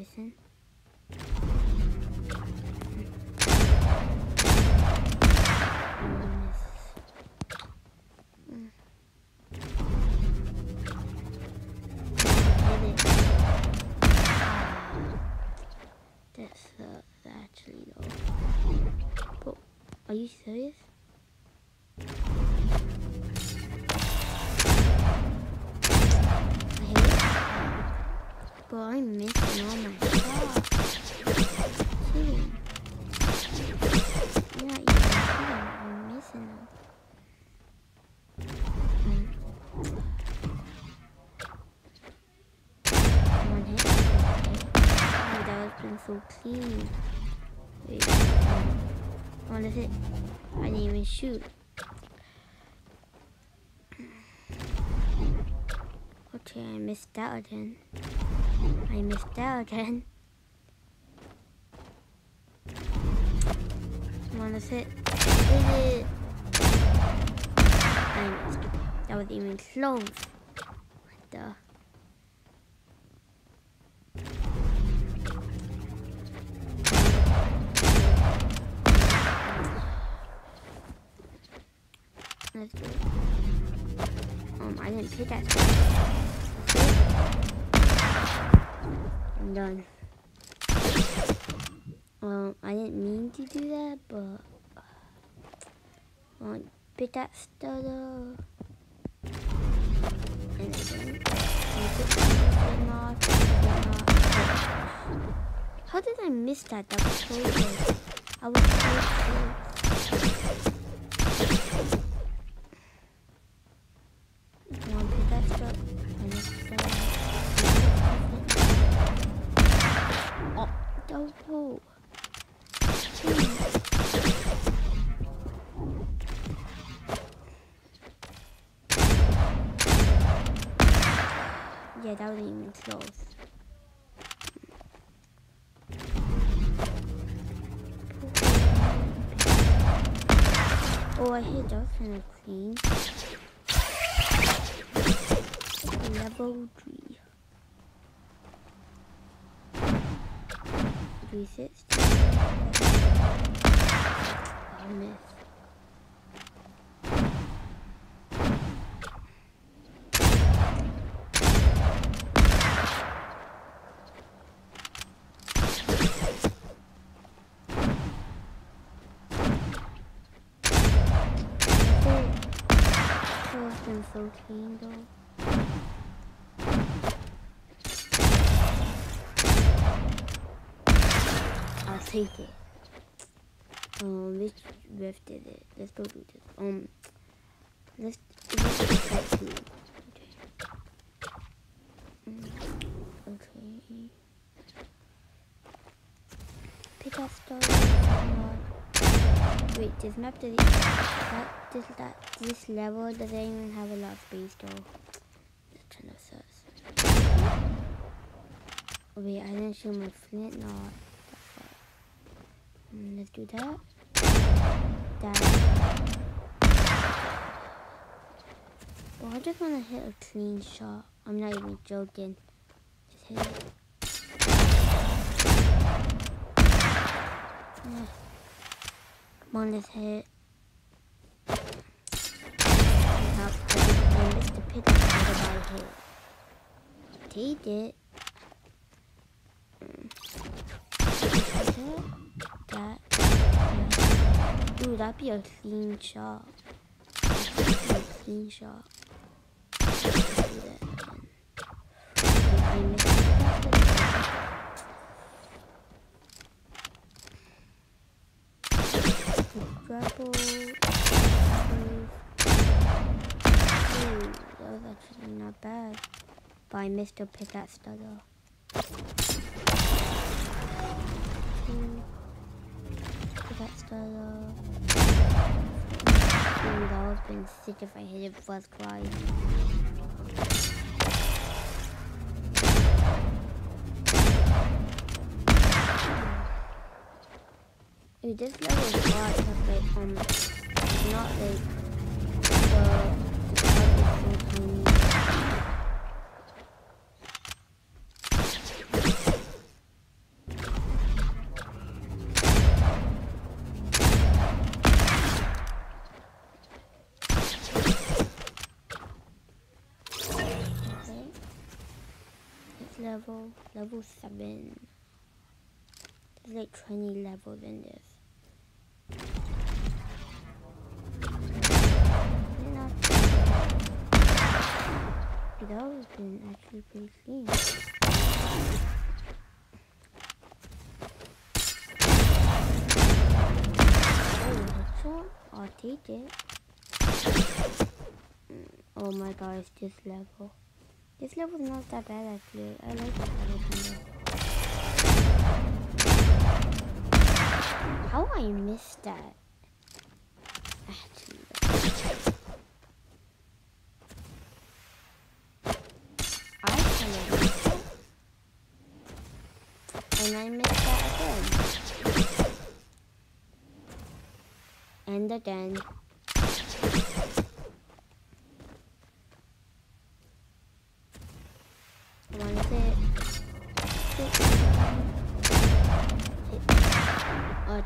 of So clean. Wait. Oh, that's it. I didn't even shoot. Okay, I missed out again. I missed out again. On, that's it. Did it. I missed. That was even close. What the? Let's. Um, I didn't pick that spot. I'm done. Um, I didn't mean to do that, but um, pick that stutter. And then How did I miss that? That was good. I was so close. Come Oh, double. Yeah, that wasn't even close. Oh, I hit that kind of clean. Level 3. 360. I missed. So clean though. I'll take it. Um, which rift did it? Let's go do this. Um, let's let's that. Okay. Okay. Pick up story. Wait, this map does that this that this level doesn't even have a lot of space though. That's kind of. Oh, wait, I didn't show my Flint-Knock. That's why. Mm, let's do that. That. Well, I just want to hit a clean shot. I'm not even joking. Just hit it. Yeah. Come on, let's hit. Not I missed the pick that I hit. Take it. Mm. That. Yeah. Ooh, that'd be a clean shot. A clean shot. Grapple. Ooh, that was actually not bad. But I missed a pick that that's the Dude, that was being sick if I hit it first Cry. Dude, this level is hard because It's not like the, the level? Level 7. There's like 20 levels in this. That was been actually pretty clean. Oh, I'll take it. Mm, oh my gosh, this level. This level's not that bad actually. I like this level How I missed that? Actually. And I missed that again. And again.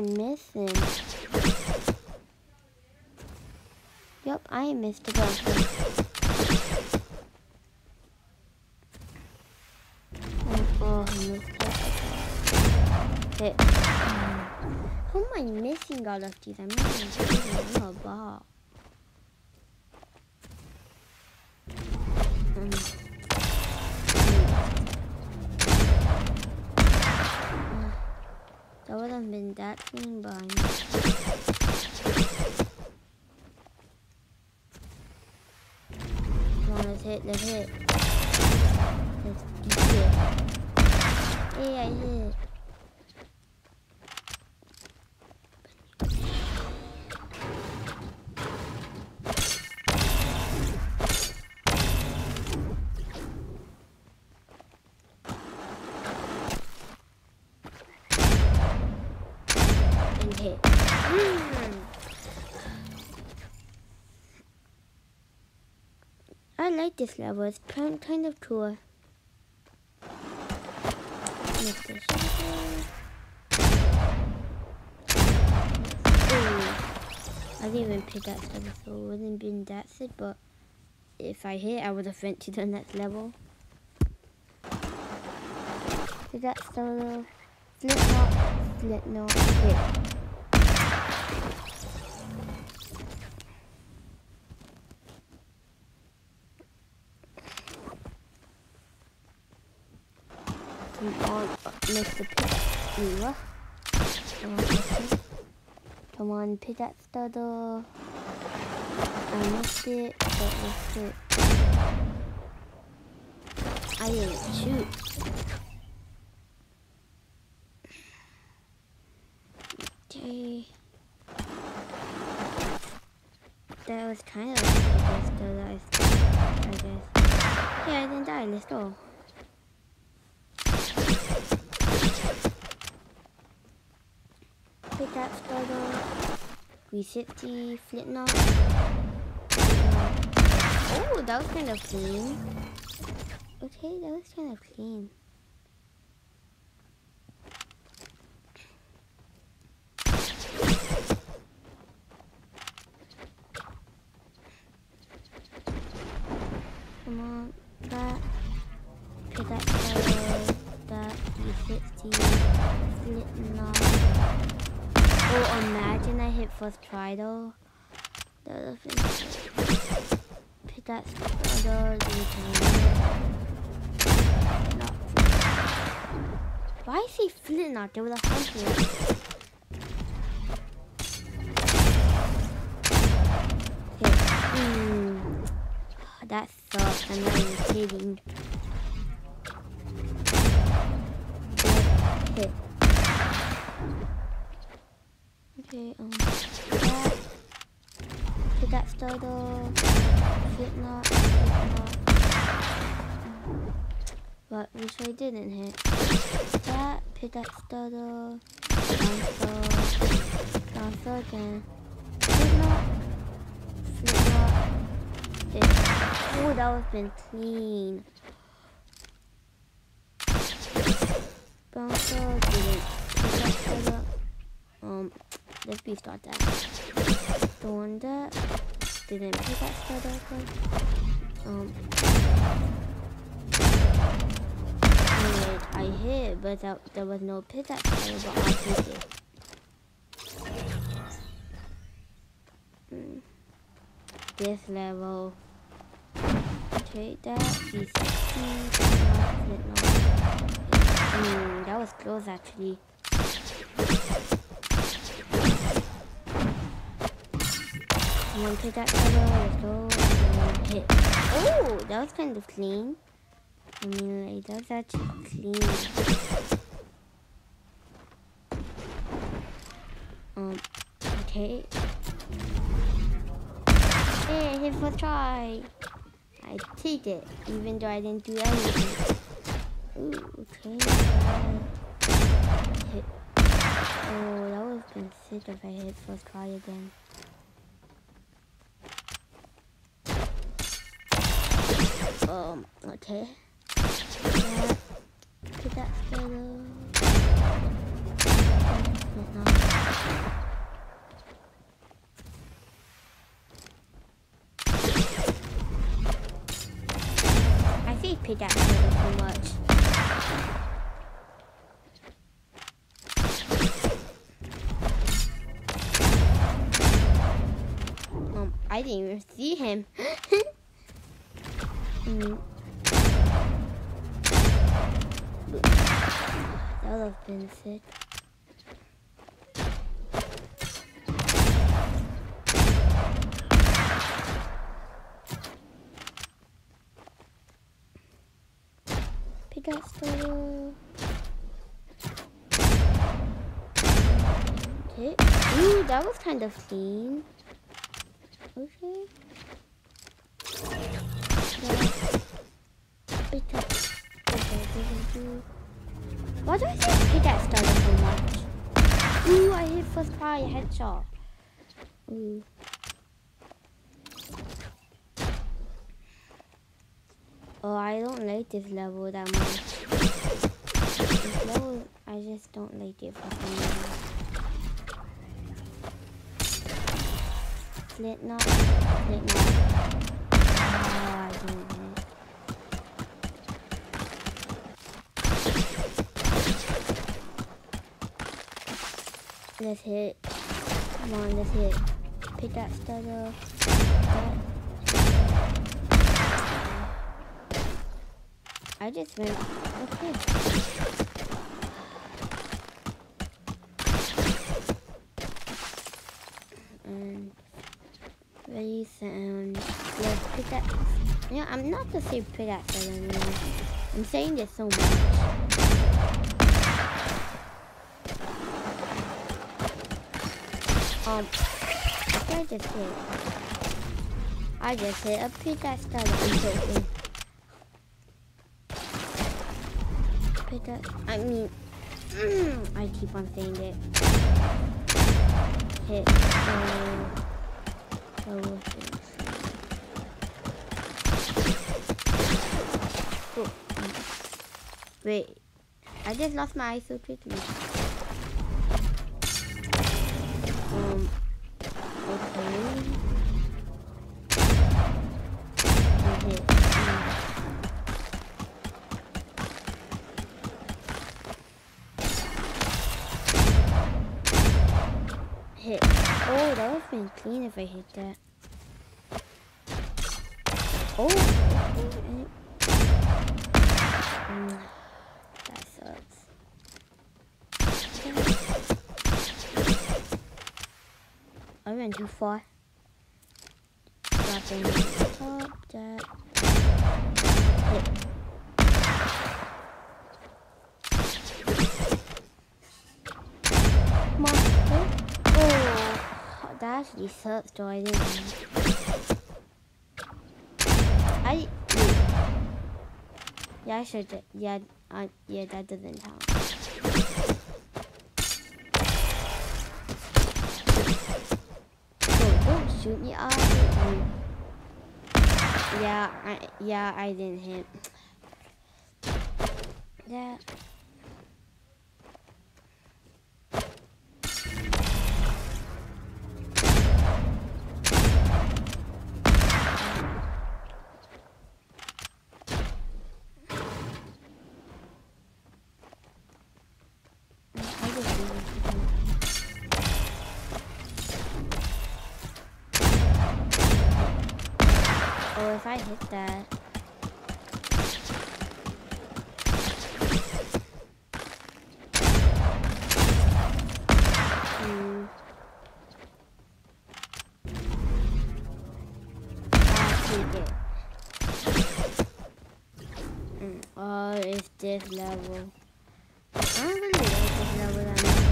missing? Yep, I missed a bunch. Oh. How am I missing all of these? I'm missing a ball. That wouldn't been that but I'm... Come on, let's hit, let's hit. Let's do it. Hey, I hit. I like this level. It's kind of cool. I didn't even pick that stuff so it wouldn't been that sick, but if I hit, I would have went to the next level. Did that solo? Flip uh, not, flip not, hit. Come on, Mr. Pikachu. Come on, pick that Pikachu. I missed it, but missed it. I didn't shoot. Okay. That was kind of like I guess. Yeah, I didn't die. Let's go. Pick that starter. Reset the Flint-Knock. Oh, that was kind of clean. Okay, that was kind of clean. Come on, that. Pick that. That. Reset the Flint-Knock. Oh, imagine I hit first try though. Thing. Pick that other Why is he flint out There was a. Mm. That sucks. I'm not even kidding. Okay, um, that, hit that startle, Flint-Knock, flip knot. But which I didn't hit. That, hit that startle, bounce, bounce again, Flint-Knock, flip knot, hit. Oh, that was been clean. Bounce, didn't, that startle. Um, let's restart that. The that didn't pick that start open. Um, and I hit, but that, there was no pit that starter, but I picked it. Mm. This level, take that, D16, mm, that was close actually. One to that color, let's go. Hit. Oh, that was kind of clean. I mean, like, that was actually clean. Um, okay. Hey, hit for try. I take it, even though I didn't do anything. Ooh, okay. Hit. Oh, that would have been sick if I hit first try again. Um, okay. Yeah. Put that photo. I think pick that photo too much. Um, I didn't even see him. Mm. That would have been sick. Picasso. Okay. Ooh, that was kind of clean. Okay. Why do I say pick that started so much? Ooh, I hit first try, headshot. Ooh. Oh, I don't like this level that much. This level, I just don't like it for some reason. Slit knot, slit knot. Ah, I didn't hit. Let's hit. Come on, let's hit. Pick that starter. That. I just went. Okay. And ready sound. Let's pick that. Yeah, I'm not to say pick that anymore. I'm saying this so much. Um, I just hit. I just hit a pickaxe that I'm joking. Pickaxe, I mean, mm, I keep on saying it. Hit. Uh, oh, wait, I just lost my eye so Um, okay. Okay. Hit. Oh, that would have been clean if I hit that. Oh. Mm, too far. That. Hit. Oh, actually sucks though, I didn't I... Yeah, I should... Yeah, uh, yeah, that doesn't count. Shoot me, hit. Yeah, I, yeah, I didn't hit. Yeah. Hit that. It. Mm. Oh, it's this level. I don't really like this level.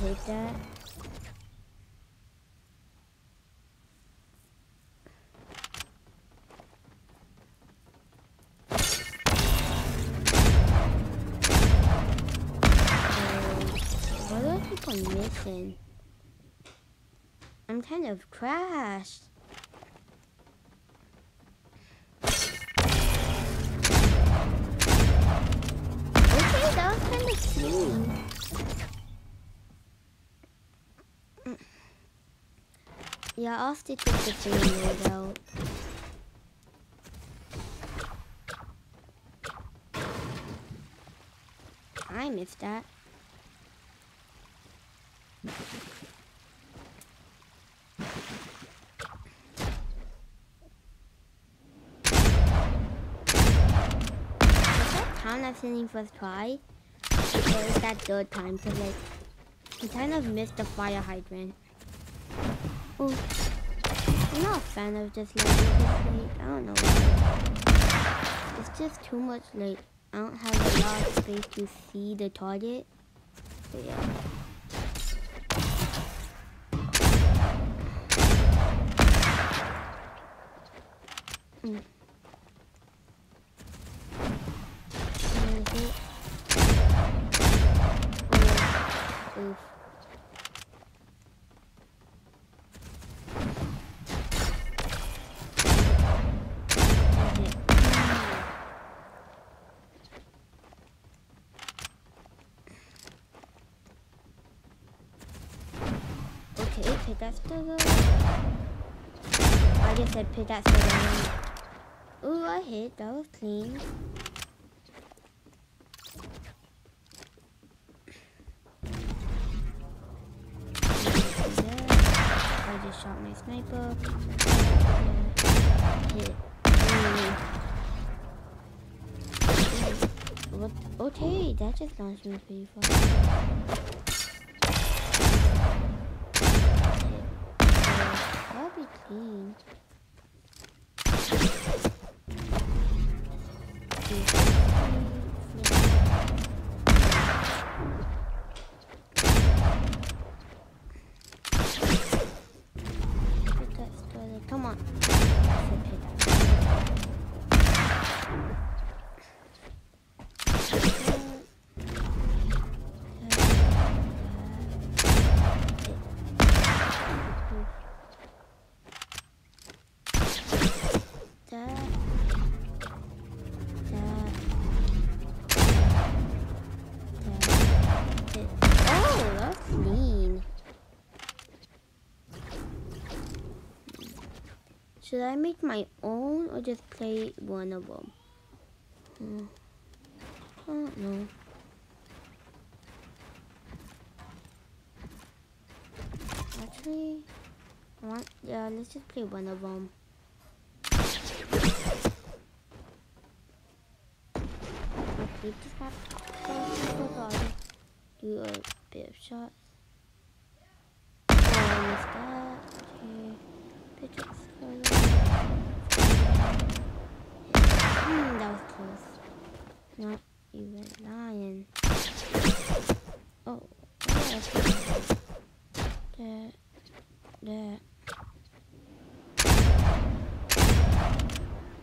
hate that. What do I keep on missing? I'm kind of crashed. Okay, that was kind of cute. Yeah, I'll stick with the three out. I missed that. Count as hitting first try. Or is that third time? Cause like, I kind of missed the fire hydrant. Oh, I'm not a fan of this level. Like, I don't know. It's just too much, like, I don't have a lot of space to see the target. But yeah. Mm. Oof. that's still I just said put that still Ooh, I hit. That was clean. I just shot my sniper. Hit. Okay, that just launched me pretty far. That'll be clean. Come on. Should I make my own or just play one of them? Hmm. I don't know. Actually, I want, yeah, let's just play one of them. Okay, do a bit of shots. Pictures. Hmm, that was close. Not even lying. Oh, That, that.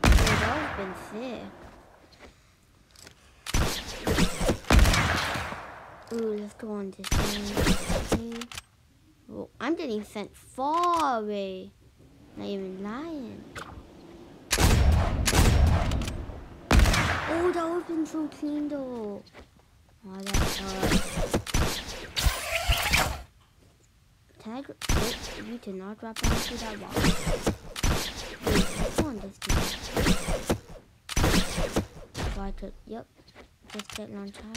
Oh, that been sick. Ooh, let's go on this one. Oh, I'm getting sent far away. Not even lying. Oh, that would have been so clean though. Oh, I wait, oh, you did not drop onto that wall. Wait, on this. So I yep, just get launch Oh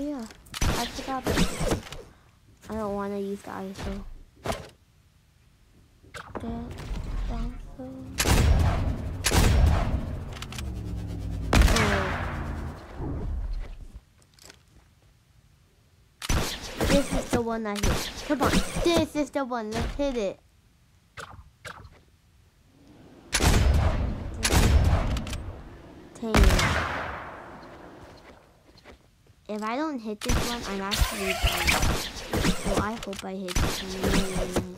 yeah, I forgot I don't want to use the ISO. Down This is the one I hit. Come on, this is the one. Let's hit it. If I don't hit this one, I'm actually done. Well, I hope I hit this one.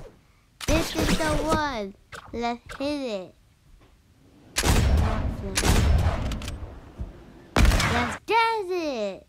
This is the one. Let's hit it. Let's get it.